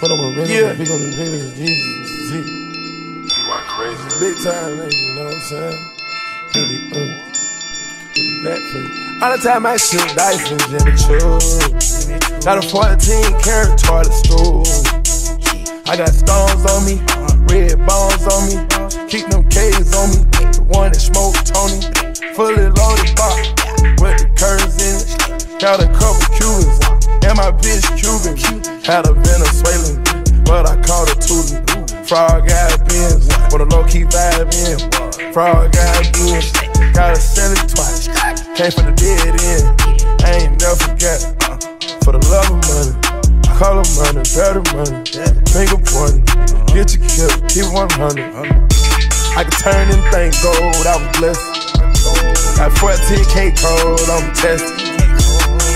Put up a ring, Yeah. big on the niggas, Jesus, Z. You are crazy. Big time nigga, you know what I'm saying? Really, uh, a back foot. All the time I shoot dice and Jimmy Choo. Got a 14 karat toilet stool. I got stones on me, red bones on me. Keep them K's on me. The one that smoked Tony. Fully loaded box with the curves in it. Got a couple Cubans and my bitch Cuban. Had a Frog got bins, with a low key vibe in. Frog got bins, gotta sell it twice. Came from the dead end, I ain't never forget. Uh, for the love of money, color money, dirty money, finger pointing. Get your kill, keep 100. I can turn anything gold, I was blessed. Got 14k code, I'm tested.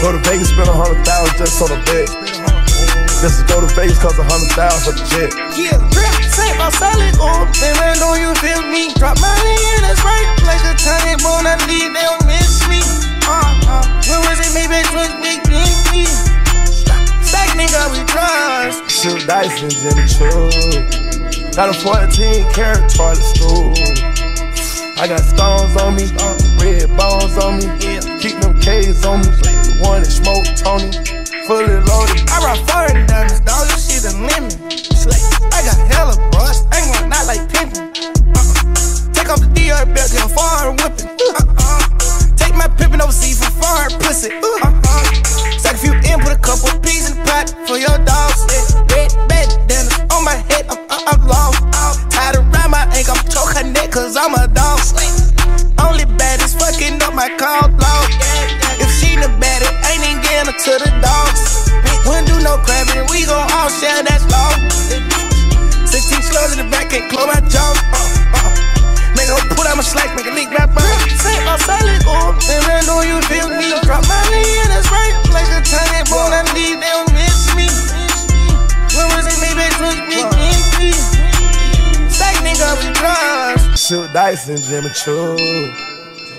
Go to Vegas, spend a hundred thousand just on a bet. Just to go to Vegas, cost a hundred thousand for the jet. Yeah, drip, say my solid gold. Then I know you feel me. Drop money in the right like a tiny bone. I leave, they don't miss me. Uh, uh, when was it? Maybe it was big, big, big. Stack nigga, we trust. Shoot dice and Jimmy Choo. Got a 14 karat toilet stool. I got stones on me, red bones on me. Keep them K's on me. The one that smoked Tony. Fully loaded. I rock Belt, get foreign whipping. Uh-uh. Take my pimpin' overseas for foreign pussy. Uh-uh. Stack a few in, put a couple peas in the pot for your dogs. Yeah. Red bandanas on my head, I'm, I'm, I'm lost. Tied around my ankle, I'm choke her neck, cause I'm a dog. Only bad is fucking up my call log. If she the baddest, ain't even getting her to the dogs. Wouldn't do no crabbing, we gon' all share that law. 16 slugs in the back, can't close dice and Jimmy Choo.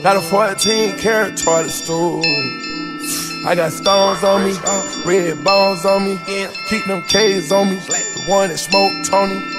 Got a 14 karat toilet stool. I got stones on me, red bones on me. Keep them K's on me. The one that smoked Tony.